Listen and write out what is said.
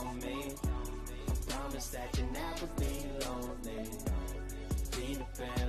on me. I promise that you'll never be lonely. Being a fan.